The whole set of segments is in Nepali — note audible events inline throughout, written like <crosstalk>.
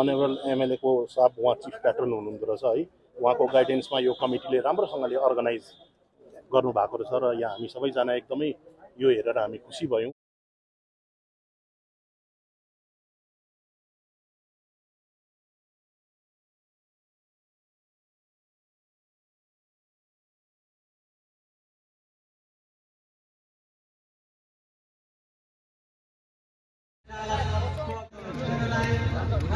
अनेबल एमएलएको साहब उहाँ चिफ प्याट्रन हुनुहुँदो रहेछ है। उहाँको गाइडेन्समा यो कमिटीले राम्रोसँगले अर्गनाइज गर्नुभएको रहेछ र यहाँ हामी सबैजना एकदमै यो हेरेर हामी खुसी भयौँ।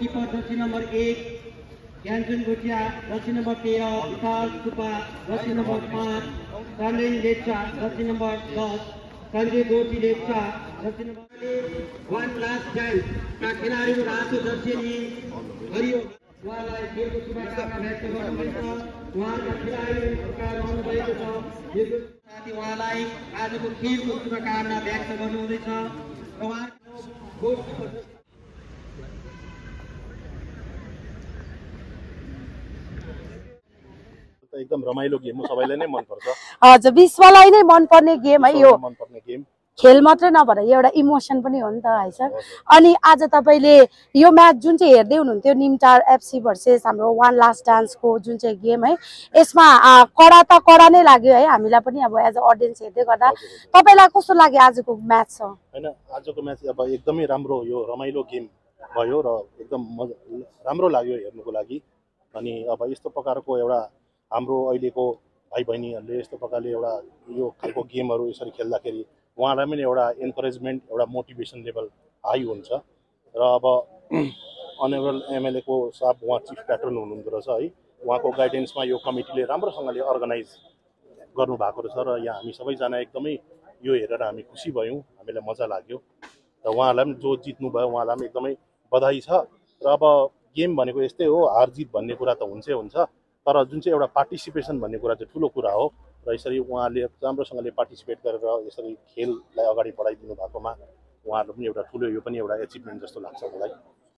गोलकिपर जर्सी नम्बर एक ज्ञानचुन भुटिया जर्सी नम्बर तेह्र विशाल सुब्बा जर्सी नम्बर पाँच सन्देन लेप्चा जर्सी नम्बर दस Sanjay Goti Lepcha jersey number one last का खेलाडीको रातो जर्सी हरियो उहाँलाई खेलको शुभकामना व्यक्त गर्नुहुँदैछ उहाँका खेलाडीहरू सरकार रहनुभएको छ। साथै उहाँलाई आजको खेलको शुभकामना व्यक्त गर्नुहुँदैछ। र उहाँको एकदम रमाइलो गेम हो सबैलाई नै मनपर्छ। हजुर विश्वलाई नै मनपर्ने गेम है यो। मनपर्ने गेम। खेल मात्रै नभएर एउटा इमोसन पनि हो नि त है सर। अनि आज तपाईँले यो म्याच जुन चाहिँ हेर्दै हुनुहुन्थ्यो निमटार एफसी भर्सेस हाम्रो वान लास्ट डान्सको जुन चाहिँ गेम है यसमा कडा त कडा नै लाग्यो है हामीलाई पनि अब एज अ अडियन्स हेर्दै गर्दा। तपाईँलाई कस्तो लाग्यो आजको म्याच छ होइन आजको म्याच अब एकदमै राम्रो यो रमाइलो गेम भयो र एकदम मजा राम्रो लाग्यो हेर्नुको लागि। अनि अब यस्तो प्रकारको एउटा हाम्रो अहिलेको भाइ बहिनीहरूले यस्तो प्रकारले एउटा यो खालको गेमहरू यसरी खेल्दाखेरि उहाँलाई पनि एउटा इन्करेजमेन्ट एउटा मोटिभेसन लेभल हाई हुन्छ। र अब <clears throat> अनेबल एमएलएको साहब उहाँ चिफ प्याट्रन हुनुहुँदो रहेछ है। उहाँको गाइडेन्समा यो कमिटीले राम्रोसँगले अर्गनाइज गर्नुभएको रहेछ र यहाँ हामी सबैजना एकदमै यो हेरेर हामी खुसी भयौँ हामीलाई मजा लाग्यो। र उहाँहरूलाई पनि जो जित्नुभयो उहाँलाई पनि एकदमै बधाई छ। र अब गेम भनेको यस्तै हो हार जित भन्ने कुरा त हुन्छै हुन्छ। तर जुन चाहिँ एउटा पार्टिसिपेसन भन्ने कुरा चाहिँ ठुलो कुरा हो र यसरी उहाँले राम्रोसँगले पार्टिसिपेट गरेर यसरी खेललाई अगाडि बढाइदिनु भएकोमा उहाँहरू पनि एउटा ठुलो यो पनि एउटा एचिभमेन्ट जस्तो लाग्छ मलाई।